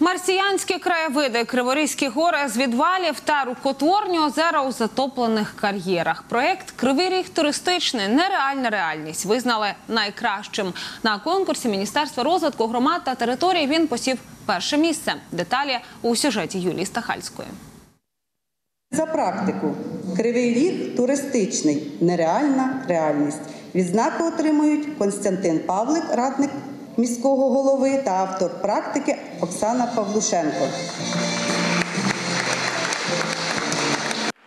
Марсіянські краєвиди, Криворізькі гори з відвалів та рукотворні озера у затоплених кар'єрах. Проєкт Кривий ріг туристичний нереальна реальність визнали найкращим. На конкурсі Міністерства розвитку громад та територій він посів перше місце. Деталі у сюжеті Юлії Стахальської. За практику Кривий Ріг туристичний, нереальна реальність. Відзнаки отримують Константин Павлик, радник міського голови та автор практики Оксана Павлушенко.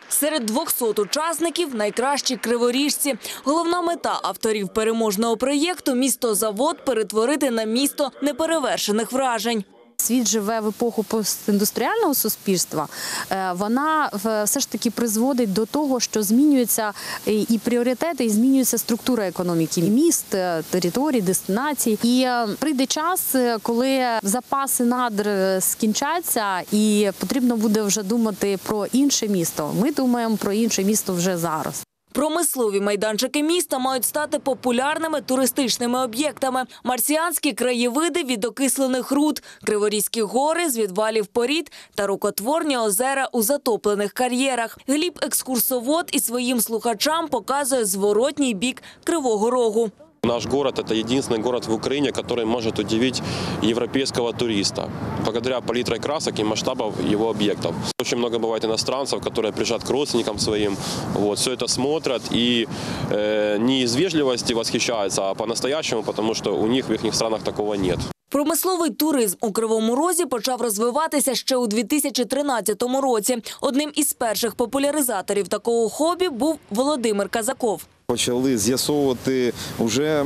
Серед 200 учасників найкращі криворіжці. Головна мета авторів переможного проєкту місто завод перетворити на місто неперевершених вражень. Світ живе в епоху постіндустріального суспільства. Е, Вона все ж таки призводить до того, що змінюються і пріоритети, і змінюється структура економіки міст, е, територій, дестинацій. І е, прийде час, е, коли запаси надр е, скінчаться, і потрібно буде вже думати про інше місто. Ми думаємо про інше місто вже зараз. Промислові майданчики міста мають стати популярними туристичними об'єктами. Марсіанські краєвиди від окислених руд, Криворізькі гори з відвалів порід та рукотворні озера у затоплених кар'єрах. Гліб екскурсовод і своїм слухачам показує зворотній бік Кривого Рогу. Наш город – это единственный город в Украине, который может удивить европейского туриста благодаря палитре красок и масштабов его объектов. Очень много бывает иностранцев, которые приезжают к родственникам своим, вот, все это смотрят и э, не из вежливости восхищаются, а по-настоящему, потому что у них в их странах такого нет. Промисловий туризм у Кривому Розі почав розвиватися ще у 2013 році. Одним із перших популяризаторів такого хобі був Володимир Казаков. Почали з'ясовувати вже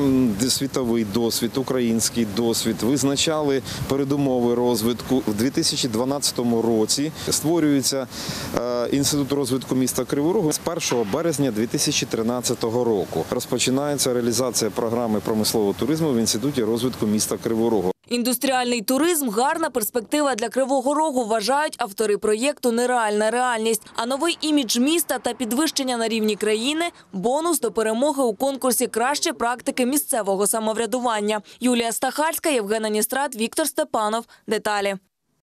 світовий досвід, український досвід, визначали передумови розвитку. У 2012 році створюється е, інститут розвитку міста Кривого Рогу з 1 березня 2013 року. Розпочинається реалізація програми промислового туризму в інституті розвитку міста Кривого Рогу. Індустріальний туризм – гарна перспектива для Кривого Рогу, вважають автори проєкту «Нереальна реальність». А новий імідж міста та підвищення на рівні країни – бонус до перемоги у конкурсі «Кращі практики місцевого самоврядування». Юлія Стахальська, Євген Аністрат, Віктор Степанов. Деталі.